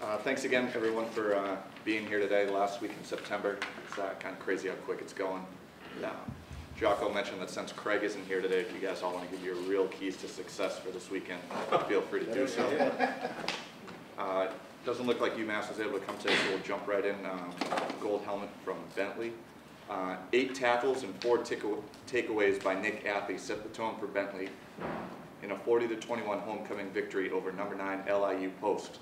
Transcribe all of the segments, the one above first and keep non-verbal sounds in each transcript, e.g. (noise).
Uh, Thanks again, everyone, for uh, being here today, last week in September. It's kind of crazy how quick it's going. Uh, Jocko mentioned that since Craig isn't here today, if you guys all want to give your real keys to success for this weekend, (laughs) feel free to do so. (laughs) Uh, Doesn't look like UMass was able to come today, so we'll jump right in. Um, Gold helmet from Bentley. Uh, Eight tackles and four takeaways by Nick Athy set the tone for Bentley in a 40 to 21 homecoming victory over number nine LIU Post.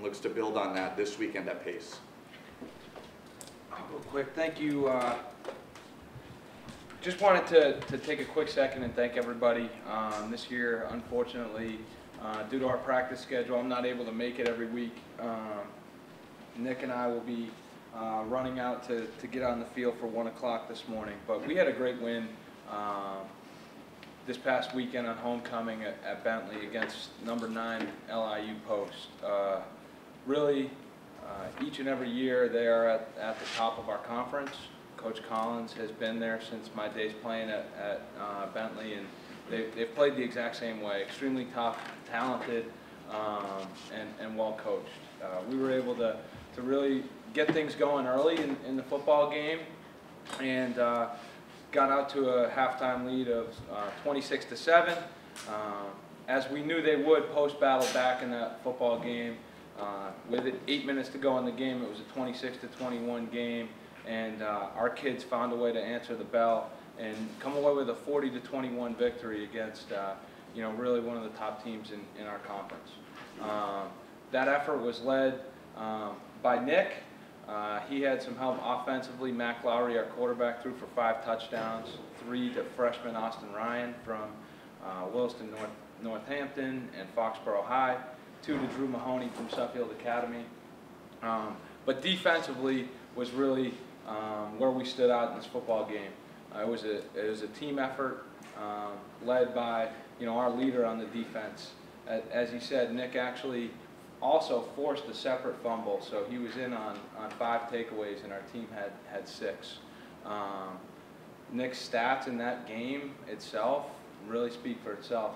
And looks to build on that this weekend at Pace. Real quick, thank you. uh, Just wanted to, to take a quick second and thank everybody. Um, This year, unfortunately, uh, due to our practice schedule, I'm not able to make it every week. Um, Nick and I will be uh, running out to, to get on the field for 1 o'clock this morning. But we had a great win um, this past weekend on homecoming at at Bentley against number nine LIU Post. Uh, Really, uh, each and every year, they are at, at the top of our conference. Coach Collins has been there since my days playing at, at uh, Bentley, and they, they've played the exact same way. Extremely tough, talented, um, and, and well coached. Uh, we were able to, to really get things going early in, in the football game, and uh, got out to a halftime lead of uh, 26 to 7. Um, as we knew they would post battle back in that football game. Uh, with it eight minutes to go in the game, it was a 26 to 21 game, and uh, our kids found a way to answer the bell and come away with a 40 to 21 victory against, uh, you know, really one of the top teams in, in our conference. Um, that effort was led um, by Nick. Uh, he had some help offensively. Mac Lowry, our quarterback, threw for five touchdowns, three to freshman Austin Ryan from uh, Williston North, Northampton and Foxborough High, two to Drew Mahoney from Suffield Academy. Um, but defensively was really um, where we stood out in this football game. Uh, it was a it was a team effort um, led by you know our leader on the defense. As, he said, Nick actually also forced a separate fumble, so he was in on, on five takeaways, and our team had had six. Um, Nick's stats in that game itself really speak for itself.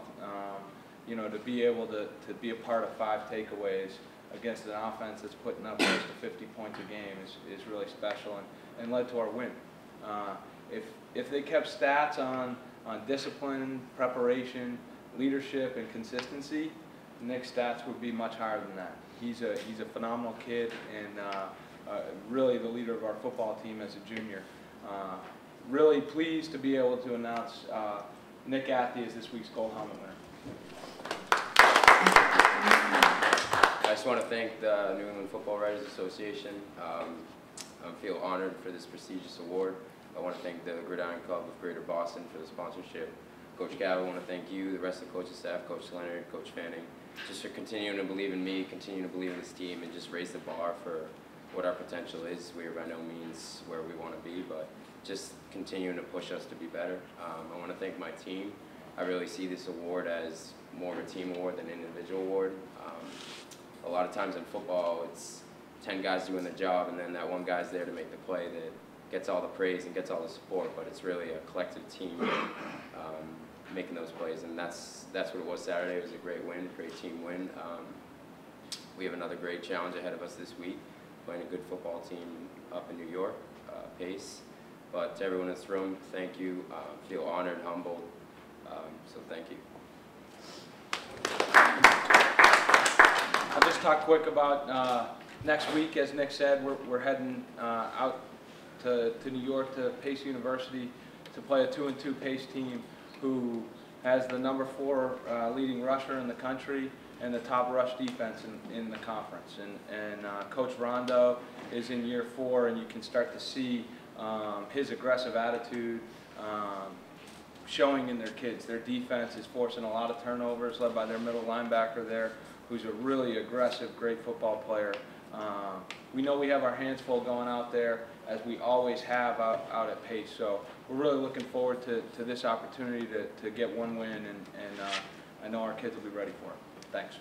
You know, to be able to, to be a part of five takeaways against an offense that's putting up close to 50 points a game is, is really special and, and led to our win. Uh, if, if they kept stats on, on discipline, preparation, leadership, and consistency, Nick's stats would be much higher than that. He's a, he's a phenomenal kid and uh, uh, really the leader of our football team as a junior. Uh, really pleased to be able to announce uh, Nick Athy as this week's gold helmet winner. I just want to thank the New England Football Writers Association. Um, I feel honored for this prestigious award. I want to thank the Gridiron Club of Greater Boston for the sponsorship. Coach Gav, I want to thank you, the rest of the coaching staff, Coach Leonard, Coach Fanning, just for continuing to believe in me, continuing to believe in this team, and just raise the bar for what our potential is. We are by no means where we want to be, but just continuing to push us to be better. Um, I want to thank my team. I really see this award as more of a team award than an individual award. Um, a lot of times in football, it's 10 guys doing the job, and then that one guy's there to make the play that gets all the praise and gets all the support, but it's really a collective team um, making those plays, and that's, that's what it was Saturday. It was a great win, great team win. Um, we have another great challenge ahead of us this week, playing a good football team up in New York, uh, Pace. But to everyone in this room, thank you. Uh, feel honored, humbled, um, so thank you. I'll just talk quick about uh, next week. As Nick said, we're, we're heading uh, out to, to New York to Pace University to play a two and two Pace team who has the number four uh, leading rusher in the country and the top rush defense in, in the conference. And, and uh, Coach Rondeau is in year four, and you can start to see um, his aggressive attitude um, showing in their kids. Their defense is forcing a lot of turnovers, led by their middle linebacker there, who's a really aggressive, great football player. Um, we know we have our hands full going out there, as we always have out, out at Pace. So we're really looking forward to, to this opportunity to, to get one win, and, and uh, I know our kids will be ready for it. Thanks.